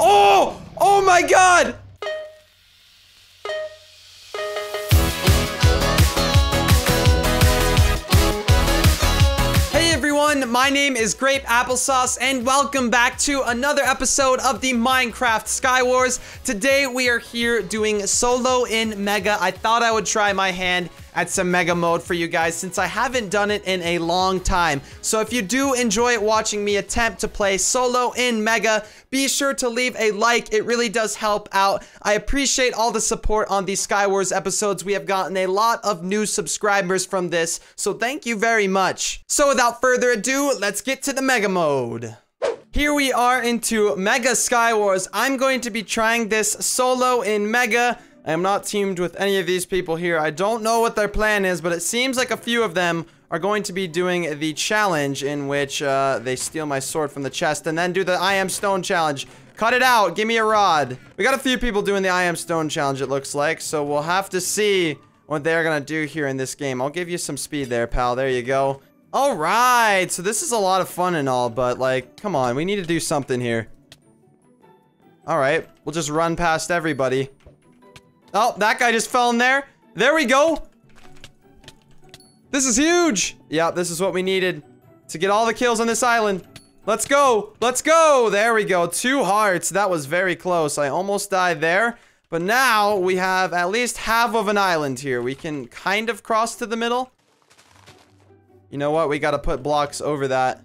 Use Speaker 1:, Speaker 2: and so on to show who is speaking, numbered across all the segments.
Speaker 1: Oh! Oh my god! Hey everyone, my name is Grape Applesauce and welcome back to another episode of the Minecraft Sky Wars. Today we are here doing solo in Mega. I thought I would try my hand at some Mega mode for you guys since I haven't done it in a long time. So if you do enjoy watching me attempt to play solo in Mega, be sure to leave a like. It really does help out. I appreciate all the support on these Sky Wars episodes. We have gotten a lot of new subscribers from this, so thank you very much. So without further ado, let's get to the Mega mode. Here we are into Mega Sky Wars. I'm going to be trying this solo in Mega. I am not teamed with any of these people here. I don't know what their plan is, but it seems like a few of them are going to be doing the challenge in which uh, they steal my sword from the chest and then do the I am stone challenge. Cut it out. Give me a rod. We got a few people doing the I am stone challenge, it looks like. So we'll have to see what they're going to do here in this game. I'll give you some speed there, pal. There you go. All right. So this is a lot of fun and all, but like, come on. We need to do something here. All right. We'll just run past everybody. Oh, that guy just fell in there. There we go. This is huge. Yeah, this is what we needed to get all the kills on this island. Let's go. Let's go. There we go. Two hearts. That was very close. I almost died there. But now we have at least half of an island here. We can kind of cross to the middle. You know what? We got to put blocks over that.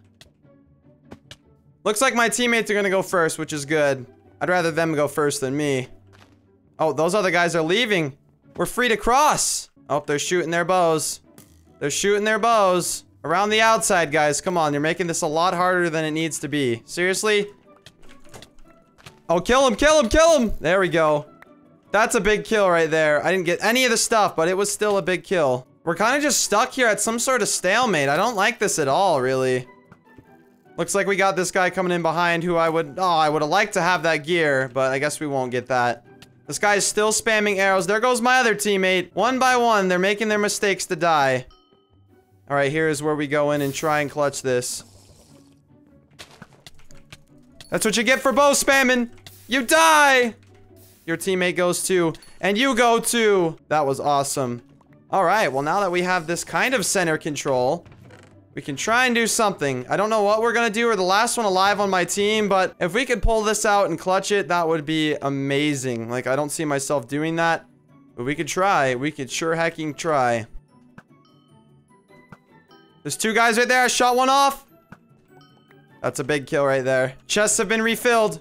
Speaker 1: Looks like my teammates are going to go first, which is good. I'd rather them go first than me. Oh, those other guys are leaving. We're free to cross. Oh, they're shooting their bows. They're shooting their bows. Around the outside, guys. Come on, you're making this a lot harder than it needs to be. Seriously? Oh, kill him, kill him, kill him! There we go. That's a big kill right there. I didn't get any of the stuff, but it was still a big kill. We're kind of just stuck here at some sort of stalemate. I don't like this at all, really. Looks like we got this guy coming in behind who I would... Oh, I would have liked to have that gear, but I guess we won't get that. This guy is still spamming arrows. There goes my other teammate. One by one, they're making their mistakes to die. All right, here's where we go in and try and clutch this. That's what you get for bow spamming. You die. Your teammate goes too. And you go too. That was awesome. All right, well, now that we have this kind of center control, we can try and do something. I don't know what we're gonna do. We're the last one alive on my team, but if we could pull this out and clutch it, that would be amazing. Like, I don't see myself doing that, but we could try. We could sure hacking try. There's two guys right there. I shot one off. That's a big kill right there. Chests have been refilled.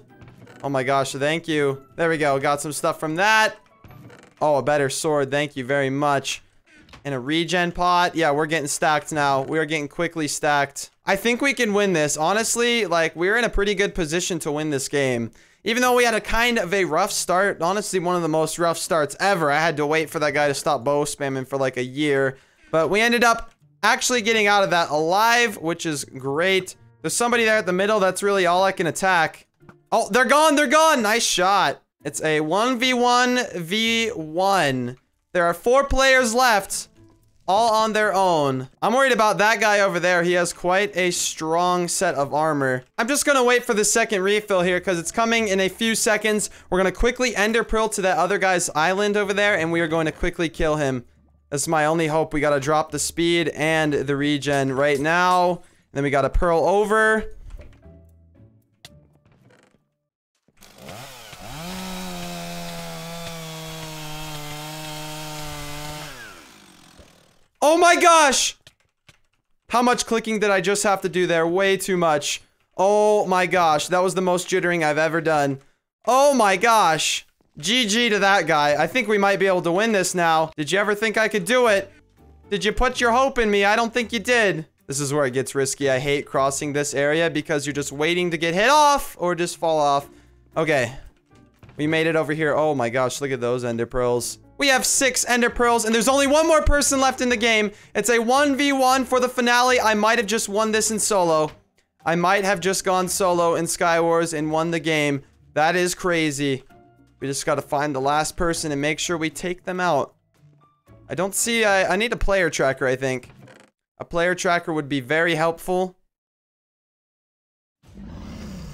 Speaker 1: Oh my gosh, thank you. There we go. Got some stuff from that. Oh, a better sword. Thank you very much. And a regen pot. Yeah, we're getting stacked now. We are getting quickly stacked. I think we can win this. Honestly, like, we're in a pretty good position to win this game. Even though we had a kind of a rough start. Honestly, one of the most rough starts ever. I had to wait for that guy to stop bow spamming for like a year. But we ended up actually getting out of that alive, which is great. There's somebody there at the middle. That's really all I can attack. Oh, they're gone. They're gone. Nice shot. It's a 1v1 v1. There are four players left all on their own. I'm worried about that guy over there. He has quite a strong set of armor. I'm just gonna wait for the second refill here because it's coming in a few seconds. We're gonna quickly ender pearl to that other guy's island over there and we are going to quickly kill him. That's my only hope. We gotta drop the speed and the regen right now. And then we gotta pearl over. Oh my gosh! How much clicking did I just have to do there? Way too much. Oh my gosh, that was the most jittering I've ever done. Oh my gosh. GG to that guy. I think we might be able to win this now. Did you ever think I could do it? Did you put your hope in me? I don't think you did. This is where it gets risky. I hate crossing this area because you're just waiting to get hit off or just fall off. Okay. We made it over here. Oh my gosh, look at those ender pearls. We have six ender pearls and there's only one more person left in the game. It's a 1v1 for the finale. I might have just won this in solo. I might have just gone solo in Skywars and won the game. That is crazy. We just got to find the last person and make sure we take them out. I don't see... I, I need a player tracker, I think. A player tracker would be very helpful.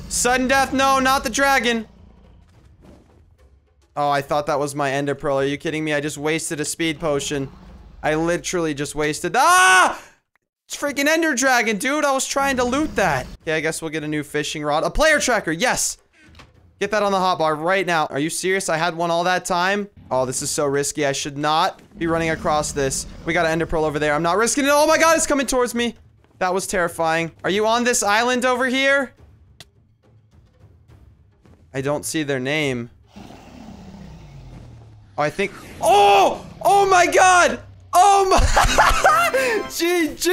Speaker 1: Sudden death, no, not the dragon. Oh, I thought that was my ender pearl. Are you kidding me? I just wasted a speed potion. I literally just wasted- Ah! It's freaking ender dragon, dude. I was trying to loot that. Okay, I guess we'll get a new fishing rod. A player tracker, yes! Get that on the hotbar right now. Are you serious? I had one all that time? Oh, this is so risky. I should not be running across this. We got an ender pearl over there. I'm not risking it. Oh my god, it's coming towards me. That was terrifying. Are you on this island over here? I don't see their name. Oh, I think- Oh! Oh my god! Oh my- GG!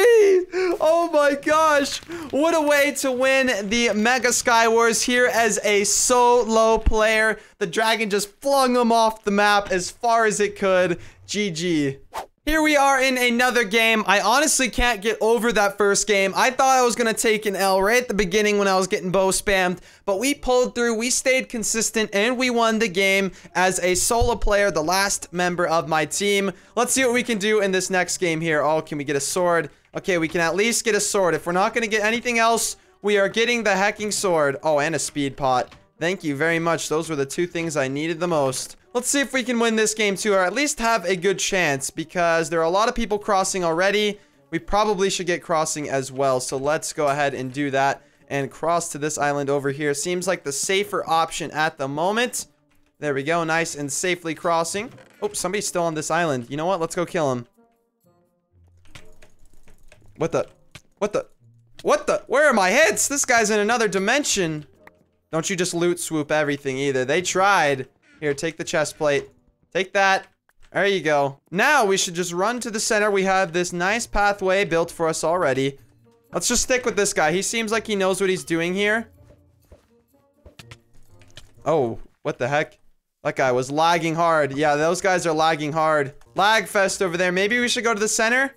Speaker 1: Oh my gosh! What a way to win the Mega Sky Wars here as a solo player. The dragon just flung him off the map as far as it could. GG. Here we are in another game. I honestly can't get over that first game. I thought I was going to take an L right at the beginning when I was getting bow spammed, but we pulled through, we stayed consistent, and we won the game as a solo player, the last member of my team. Let's see what we can do in this next game here. Oh, can we get a sword? Okay, we can at least get a sword. If we're not going to get anything else, we are getting the hacking sword. Oh, and a speed pot. Thank you very much. Those were the two things I needed the most. Let's see if we can win this game too, or at least have a good chance, because there are a lot of people crossing already. We probably should get crossing as well, so let's go ahead and do that and cross to this island over here. Seems like the safer option at the moment. There we go, nice and safely crossing. Oh, somebody's still on this island. You know what? Let's go kill him. What the? What the? What the? Where are my hits? This guy's in another dimension. Don't you just loot swoop everything either. They tried. Here, take the chest plate. Take that. There you go. Now we should just run to the center. We have this nice pathway built for us already. Let's just stick with this guy. He seems like he knows what he's doing here. Oh, what the heck? That guy was lagging hard. Yeah, those guys are lagging hard. Lag fest over there. Maybe we should go to the center?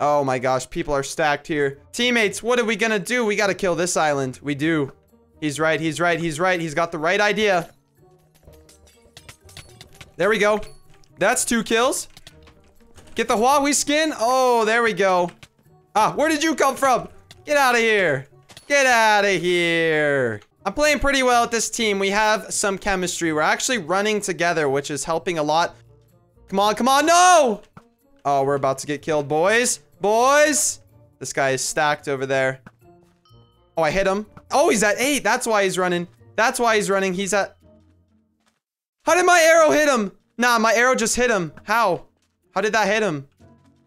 Speaker 1: Oh my gosh, people are stacked here. Teammates, what are we gonna do? We gotta kill this island. We do. He's right, he's right, he's right. He's got the right idea. There we go. That's two kills. Get the Huawei skin. Oh, there we go. Ah, where did you come from? Get out of here. Get out of here. I'm playing pretty well with this team. We have some chemistry. We're actually running together, which is helping a lot. Come on, come on, no! Oh, we're about to get killed, boys. Boys! This guy is stacked over there. Oh, I hit him. Oh, he's at eight. That's why he's running. That's why he's running. He's at... How did my arrow hit him? Nah, my arrow just hit him. How? How did that hit him?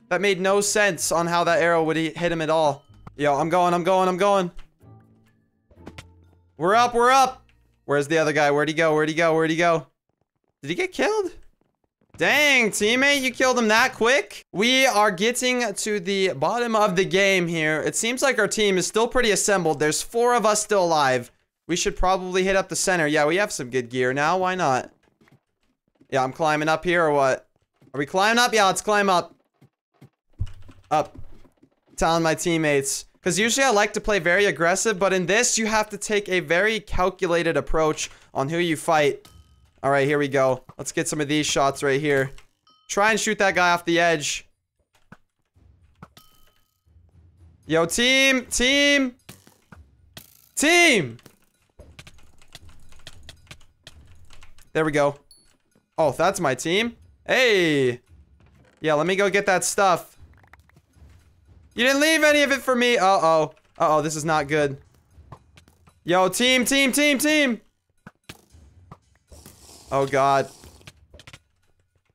Speaker 1: That made no sense on how that arrow would hit him at all. Yo, I'm going, I'm going, I'm going. We're up, we're up. Where's the other guy? Where'd he go? Where'd he go? Where'd he go? Did he get killed? Dang, teammate, you killed him that quick? We are getting to the bottom of the game here. It seems like our team is still pretty assembled. There's four of us still alive. We should probably hit up the center. Yeah, we have some good gear now. Why not? Yeah, I'm climbing up here or what? Are we climbing up? Yeah, let's climb up. Up. Telling my teammates. Because usually I like to play very aggressive, but in this, you have to take a very calculated approach on who you fight. All right, here we go. Let's get some of these shots right here. Try and shoot that guy off the edge. Yo, team! Team! Team! There we go. Oh, that's my team? Hey! Yeah, let me go get that stuff. You didn't leave any of it for me. Uh-oh. Uh-oh, this is not good. Yo, team, team, team, team! Oh, God.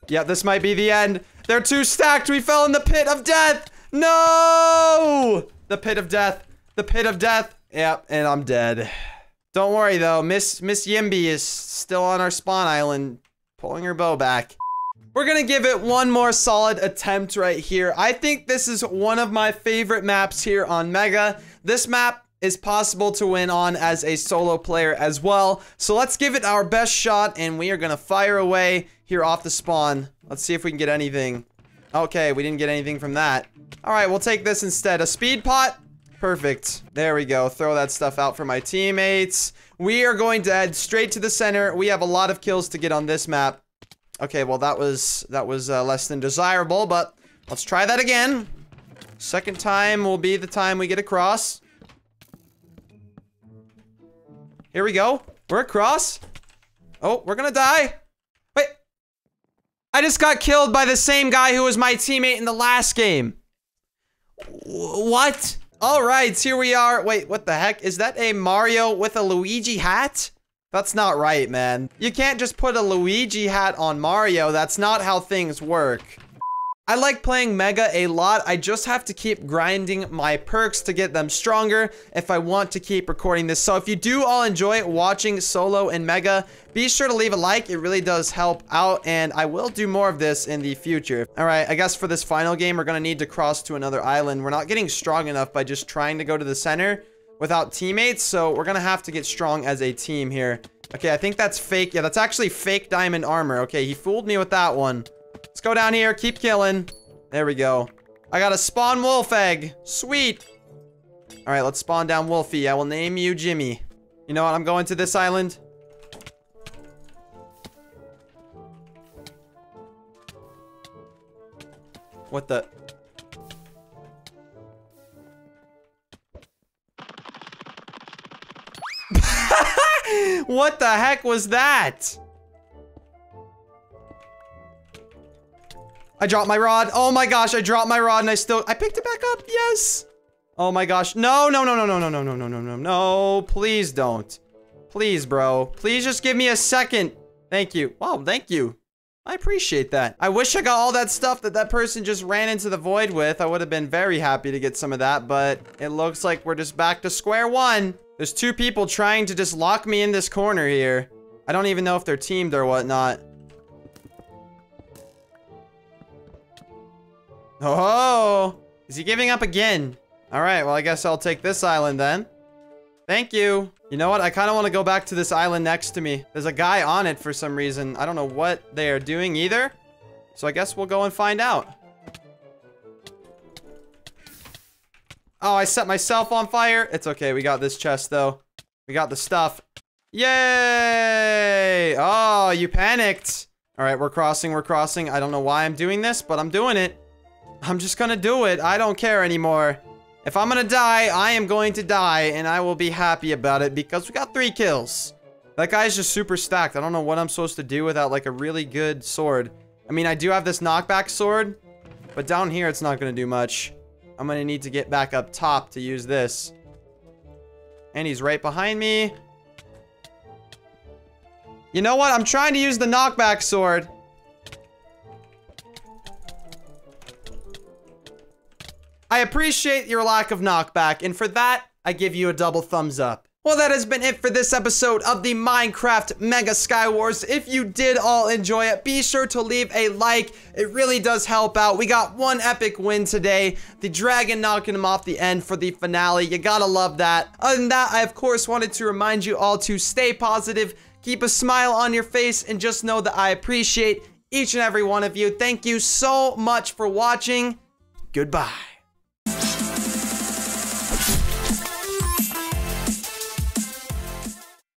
Speaker 1: Yeah, this might be the end. They're too stacked. We fell in the pit of death. No! The pit of death. The pit of death. Yep, and I'm dead. Don't worry, though. Miss Miss Yimby is still on our spawn island, pulling her bow back. We're gonna give it one more solid attempt right here. I think this is one of my favorite maps here on Mega. This map is possible to win on as a solo player as well. So let's give it our best shot and we are gonna fire away here off the spawn. Let's see if we can get anything. Okay, we didn't get anything from that. All right, we'll take this instead. A speed pot? Perfect. There we go. Throw that stuff out for my teammates. We are going to head straight to the center. We have a lot of kills to get on this map. Okay, well that was that was uh, less than desirable, but let's try that again. Second time will be the time we get across. Here we go. We're across. Oh, we're gonna die. Wait. I just got killed by the same guy who was my teammate in the last game. W what? All right, here we are. Wait, what the heck? Is that a Mario with a Luigi hat? That's not right, man. You can't just put a Luigi hat on Mario. That's not how things work. I like playing Mega a lot. I just have to keep grinding my perks to get them stronger if I want to keep recording this. So if you do all enjoy watching Solo and Mega, be sure to leave a like. It really does help out, and I will do more of this in the future. All right, I guess for this final game, we're going to need to cross to another island. We're not getting strong enough by just trying to go to the center without teammates, so we're going to have to get strong as a team here. Okay, I think that's fake. Yeah, that's actually fake diamond armor. Okay, he fooled me with that one. Let's go down here. Keep killing. There we go. I got a spawn wolf egg. Sweet. All right, let's spawn down Wolfie. I will name you Jimmy. You know what? I'm going to this island. What the? what the heck was that? I dropped my rod. Oh my gosh, I dropped my rod and I still- I picked it back up. Yes. Oh my gosh. No, no, no, no, no, no, no, no, no, no, no, no. Please don't. Please, bro. Please just give me a second. Thank you. Wow, thank you. I appreciate that. I wish I got all that stuff that that person just ran into the void with. I would have been very happy to get some of that, but it looks like we're just back to square one. There's two people trying to just lock me in this corner here. I don't even know if they're teamed or whatnot. Oh, is he giving up again? All right, well, I guess I'll take this island then. Thank you. You know what? I kind of want to go back to this island next to me. There's a guy on it for some reason. I don't know what they are doing either. So I guess we'll go and find out. Oh, I set myself on fire. It's okay. We got this chest, though. We got the stuff. Yay! Oh, you panicked. All right, we're crossing. We're crossing. I don't know why I'm doing this, but I'm doing it. I'm just gonna do it. I don't care anymore. If I'm gonna die, I am going to die, and I will be happy about it because we got three kills. That guy's just super stacked. I don't know what I'm supposed to do without, like, a really good sword. I mean, I do have this knockback sword, but down here, it's not gonna do much. I'm gonna need to get back up top to use this. And he's right behind me. You know what? I'm trying to use the knockback sword. I appreciate your lack of knockback, and for that, I give you a double thumbs up. Well, that has been it for this episode of the Minecraft Mega Sky Wars. If you did all enjoy it, be sure to leave a like. It really does help out. We got one epic win today. The dragon knocking him off the end for the finale. You gotta love that. Other than that, I of course wanted to remind you all to stay positive, keep a smile on your face, and just know that I appreciate each and every one of you. Thank you so much for watching. Goodbye.